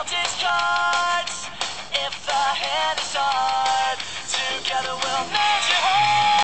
belt is cut, if the hand is hard, together we'll make